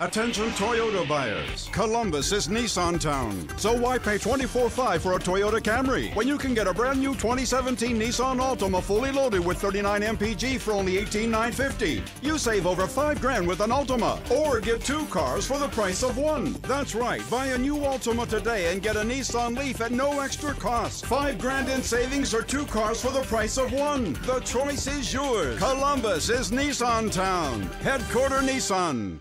Attention Toyota buyers. Columbus is Nissan Town. So why pay twenty four five for a Toyota Camry when you can get a brand new 2017 Nissan Altima fully loaded with 39 MPG for only eighteen nine fifty? You save over 5 grand with an Altima. Or get two cars for the price of one. That's right. Buy a new Altima today and get a Nissan Leaf at no extra cost. 5 grand in savings or two cars for the price of one. The choice is yours. Columbus is Nissan Town. Headquarter Nissan.